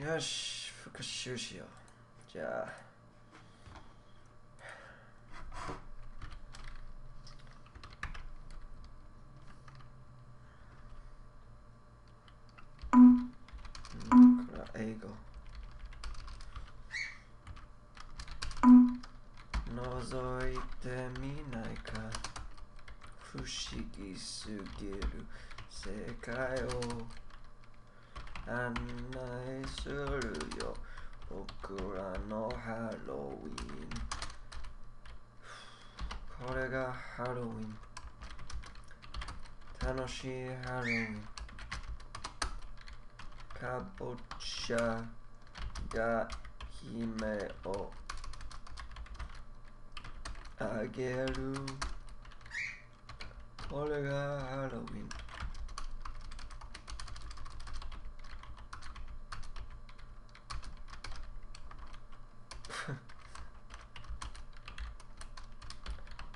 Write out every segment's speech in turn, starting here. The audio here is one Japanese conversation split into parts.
よし、復習しよう。じゃあ。英語。覗いてみないか不思議すぎる世界を案内するよ。僕らのハロウィン。これがハロウィン。楽しいハロウィン。かぼちゃが姫をあげる。これがハロウィン。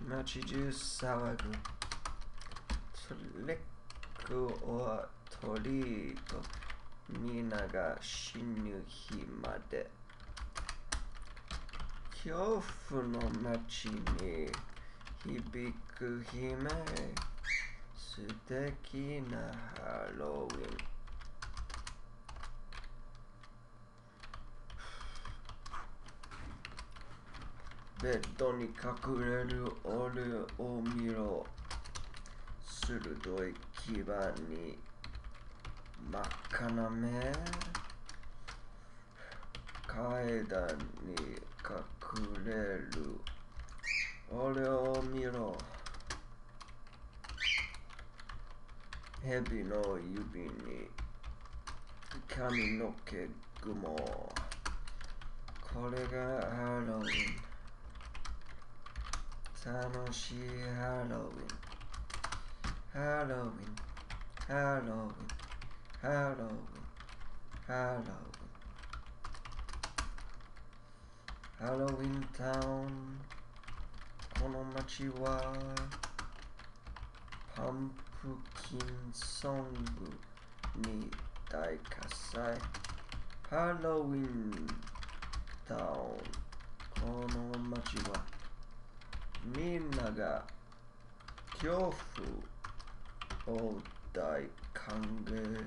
街中騒ぐトリックを取りとみんなが死ぬ日まで。恐怖の街に響く姫素敵なハロウィン。ベッドに隠れる俺を見ろ。鋭い牙に真っ赤な目。階段に隠れる俺を見ろ。蛇の指に髪の毛雲。これがハロウィン。楽しいハロウィンハロウィンハロウィンみんなが恐怖を大歓迎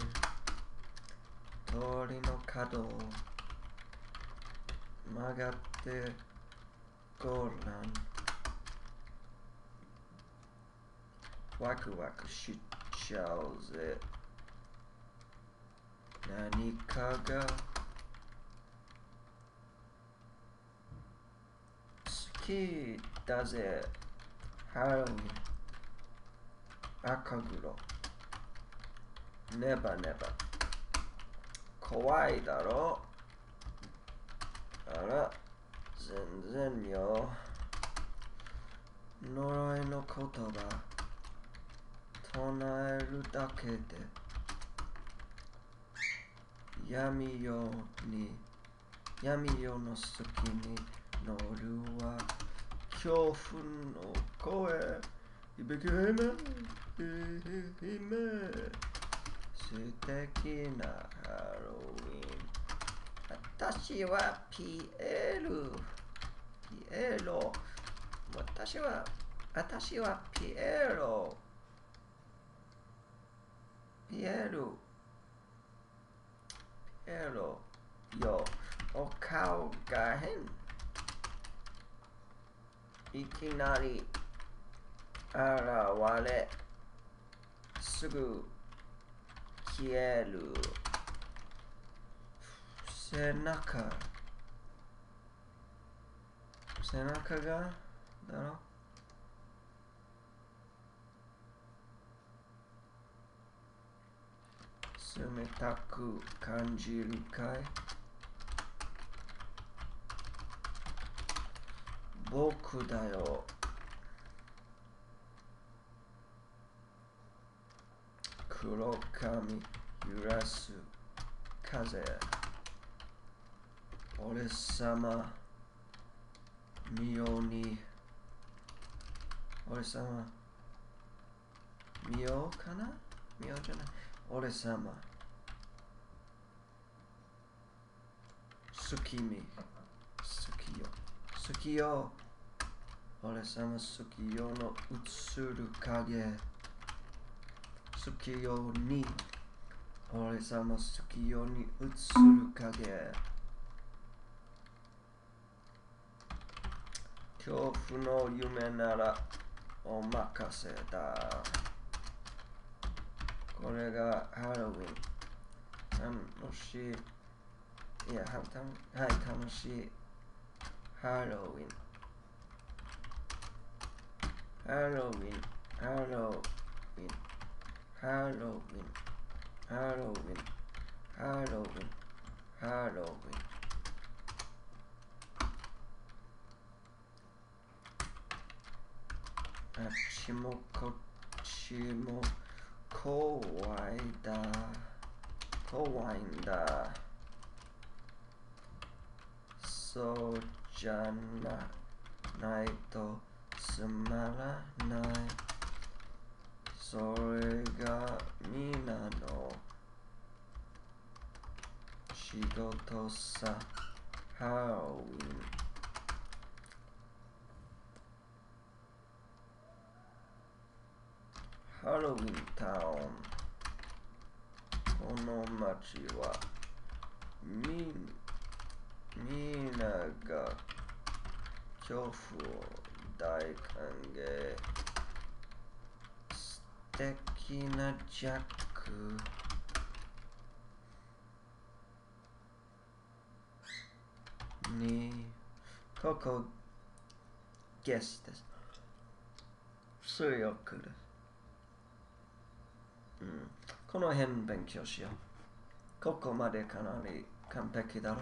通りの角を曲がってごらん。ワクワクしちゃうぜ。何かが好き。だぜ。ハロウィン赤黒。ネバネバ。怖いだろ。あら。全然よ。呪いの言葉。唱えるだけで。闇夜に。闇夜の隙に乗るは恐怖の声響く姫姫素敵なハロウィン私はピエールピエロ私は私はピエロピエロピエロよお顔が変いきなり現れすぐ消える。背中。背中がだろ？冷たく感じるかい？僕だよ。黒髪揺らす風。俺様。見ように。俺様。見ようかな？見ようじゃない。俺様。好きみ。好きよ。好きよ。俺様好きよの映る影好きよに俺様好きよに映る影恐怖の夢ならお任せだこれがハロウィン楽しいいやはたはい楽しいハロウィンハロウィンハロウィンハロウィンハロウィンハロウィンハロウィンあっちもこっちも怖いだ怖いんだそうじゃなないとつまらないそれがみんなの仕事さハロウィンハロウィンタウン。この街はみみんなが恐怖を大歓迎。素敵なジャック。にここゲスです水曜日ですうん、この辺勉強しよう。ここまでかなり完璧だろ。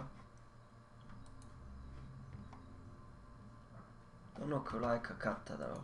どのくらいかかっただろ